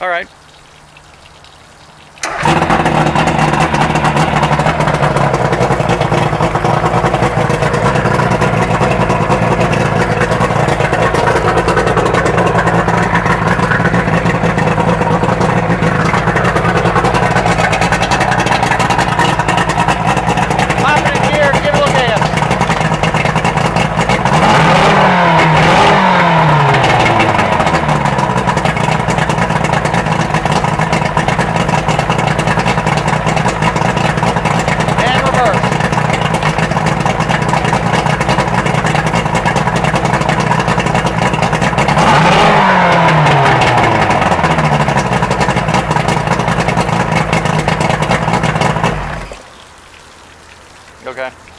All right. Okay.